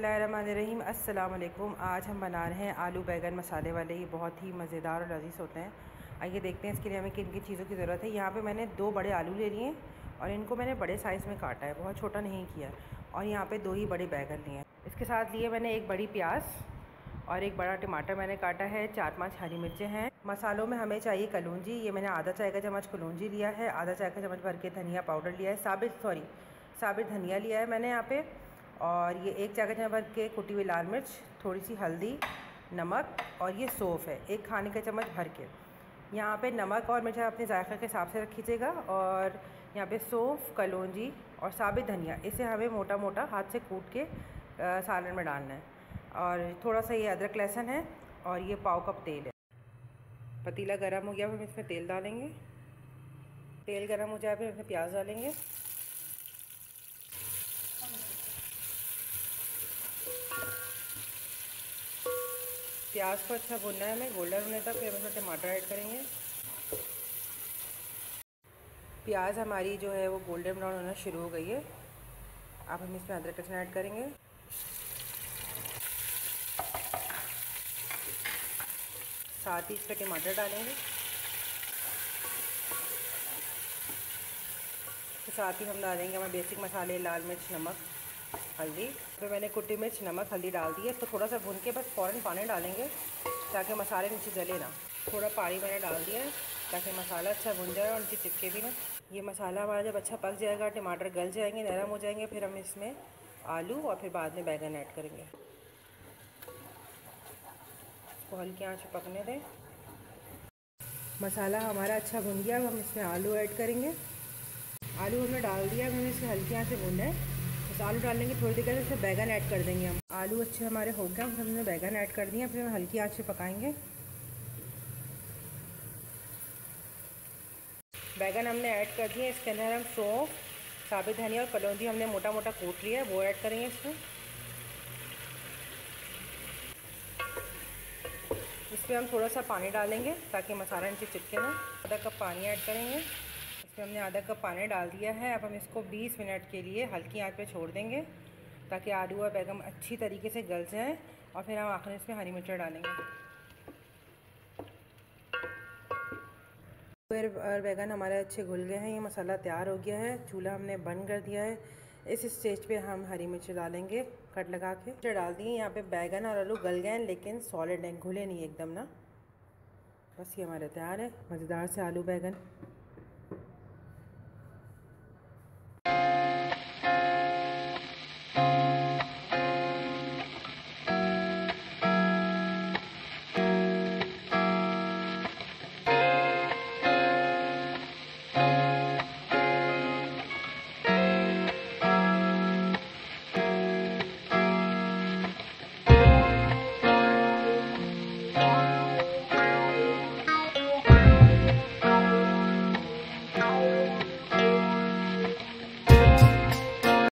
बिसमीम अल्लाम आज हम बना रहे हैं आलू बैगन मसाले वाले। ये बहुत ही मज़ेदार और लजीज होते हैं। आइए देखते हैं इसके लिए हमें किन किन चीज़ों की ज़रूरत है। यहाँ पे मैंने दो बड़े आलू ले लिए और इनको मैंने बड़े साइज़ में काटा है। बहुत छोटा नहीं किया और यहाँ पर दो ही बड़े बैगन लिए इसके साथ लिए मैंने एक बड़ी प्याज और एक बड़ा टमाटर मैंने काटा है। चार पाँच हरी मिर्चें हैं। मसालों में हमें चाहिए कलूंजी। ये मैंने आधा चाय का चम्मच कलूंजी लिया है। आधा चाय का चम्मच भर के धनिया पाउडर लिया है। साबित, सॉरी, साबित धनिया लिया है मैंने यहाँ पे। और ये एक चाय का चम्मच भर के कुटी हुई लाल मिर्च, थोड़ी सी हल्दी, नमक और ये सौफ़ है, एक खाने का चम्मच भर के। यहाँ पे नमक और मिर्च अपने जायक़े के हिसाब से रखीजिएगा और यहाँ पे सौंफ, कलौजी और साबित धनिया, इसे हमें मोटा मोटा हाथ से कूट के सालन में डालना है। और थोड़ा सा ये अदरक लहसुन है और ये पाव कप तेल है। पतीला गर्म हो गया हम इसमें तेल डालेंगे। तेल गर्म हो जाए, फिर इसमें प्याज डालेंगे। प्याज को अच्छा भुनना है हमें। गोल्डन होने तक फिर हम इसमें टमाटर ऐड करेंगे। प्याज हमारी जो है वो गोल्डन ब्राउन होना शुरू हो गई है। अब हम इसमें अदरक लहसुन ऐड करेंगे। साथ ही इसमें टमाटर डालेंगे। तो साथ ही हम डालेंगे हमारे बेसिक मसाले, लाल मिर्च, नमक। हल्दी। फिर मैंने कुटी मिर्च, नमक, हल्दी डाल दी है इसको थोड़ा सा भून के बस फ़ौरन पानी डालेंगे, ताकि मसाले नीचे जले ना। थोड़ा पानी मैंने डाल दिया है, ताकि मसाला अच्छा भुन जाए और नीचे चिपके भी ना। ये मसाला हमारा जब अच्छा पक जाएगा, टमाटर गल जाएँगे, नरम हो जाएँगे, फिर हम इसमें आलू और फिर बाद में बैगन ऐड करेंगे। इसको हल्की आँच पकने दें। मसाला हमारा अच्छा भुन गया, अब हम इसमें आलू ऐड करेंगे। आलू हमने डाल दिया, अब इसे हल्की आँच से भून है। बस आलू डालेंगे, थोड़ी देर के बैगन ऐड कर देंगे हम। आलू अच्छे हमारे हो गए हमने बैगन ऐड कर दिए, फिर हम हल्की आँच से पकाएँगे। बैगन हमने ऐड कर दिए, इसके अंदर हम सौंफ साबित धनिया और कलौंजी हमने मोटा मोटा कूट लिया है, वो ऐड करेंगे इसमें। इसमें हम थोड़ा सा पानी डालेंगे, ताकि मसाला नीचे चिपके ना। आधा कप पानी ऐड करेंगे। इसमें हमने आधा कप पानी डाल दिया है। अब हम इसको 20 मिनट के लिए हल्की आँच पे छोड़ देंगे ताकि आलू और बैगन अच्छी तरीके से गल जाएँ और फिर हम आखिर इसमें हरी मिर्च डालेंगे। फिर और बैगन हमारे अच्छे घुल गए हैं, ये मसाला तैयार हो गया है, चूल्हा हमने बंद कर दिया है। इस स्टेज पे हम हरी मिर्च डालेंगे, कट लगा के। डाल दिए यहाँ पे बैगन और आलू गल गए हैं, लेकिन सॉलिड हैं, घुले नहीं एकदम ना। बस ये हमारे तैयार है, मज़ेदार से आलू बैगन।